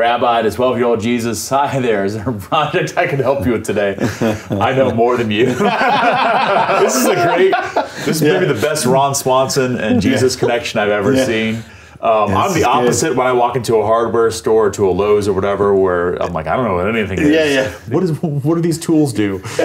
Rabbi to 12 year old Jesus, hi there. Is there a project I can help you with today? I know more than you. this is a great, this is maybe the best Ron Swanson and Jesus connection I've ever Yeah. seen. Um, I'm the opposite good. opposite when I walk into a hardware store or to a Lowe's or whatever, where I'm like, I don't know what anything is. Yeah, yeah. What is what do these tools do?